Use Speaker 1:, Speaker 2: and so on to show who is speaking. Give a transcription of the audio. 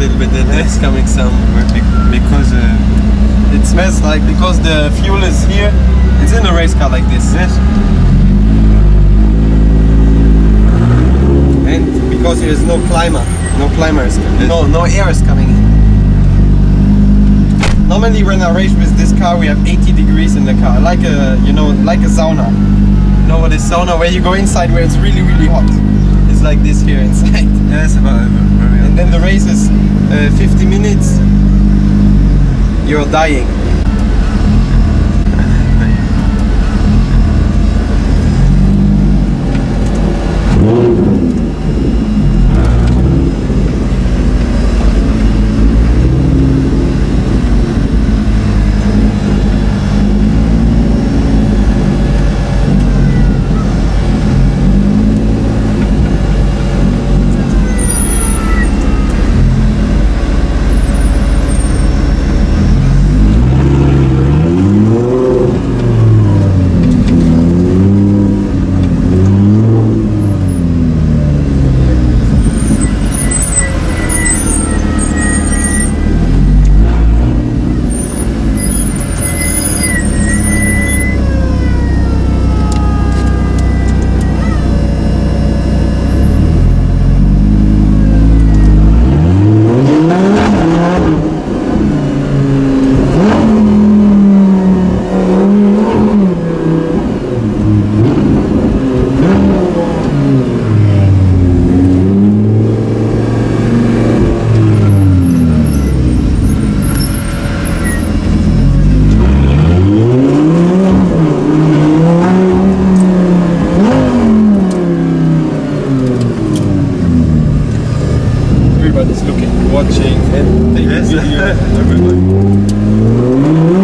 Speaker 1: uh, there's coming some.
Speaker 2: because uh,
Speaker 1: It smells like because the fuel is here. It's in a race car like this.
Speaker 2: yes,
Speaker 1: And because there is no climber, no climbers, no no air is coming in. Normally when I race with this car, we have 80 degrees in the car, like a you know like a sauna. You know what is sauna? Where you go inside where it's really really hot. It's like this here inside.
Speaker 2: yes, very
Speaker 1: Then the race is uh, 50 minutes. You're dying. Everybody's looking, watching, and taking
Speaker 2: yes,
Speaker 1: video.
Speaker 2: everybody.